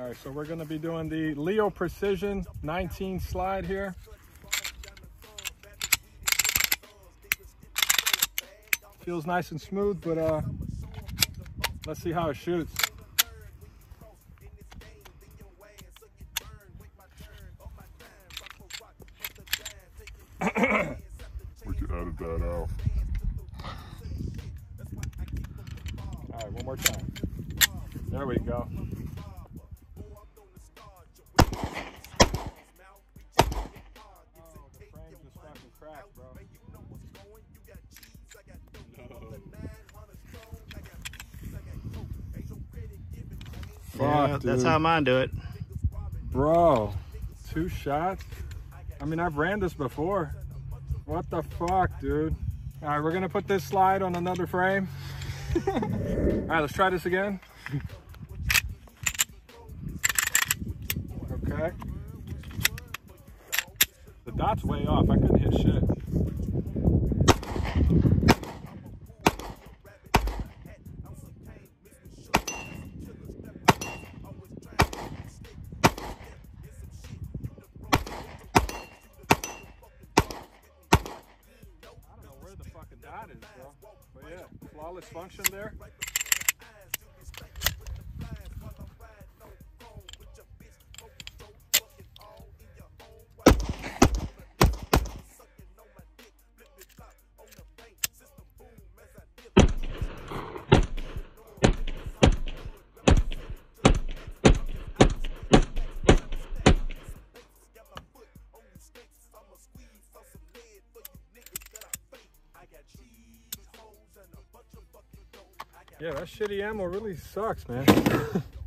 All right, so we're gonna be doing the Leo Precision 19 slide here. Feels nice and smooth, but uh, let's see how it shoots. We can edit that out. All right, one more time. There we go. Yeah, Fuck, that's dude. how mine do it. Bro, two shots? I mean, I've ran this before. What the fuck, dude? All right, we're gonna put this slide on another frame. All right, let's try this again. Okay. The dot's way off. I couldn't hit shit. The fucking dot is, bro. But yeah, flawless function there. Yeah, that shitty ammo really sucks, man.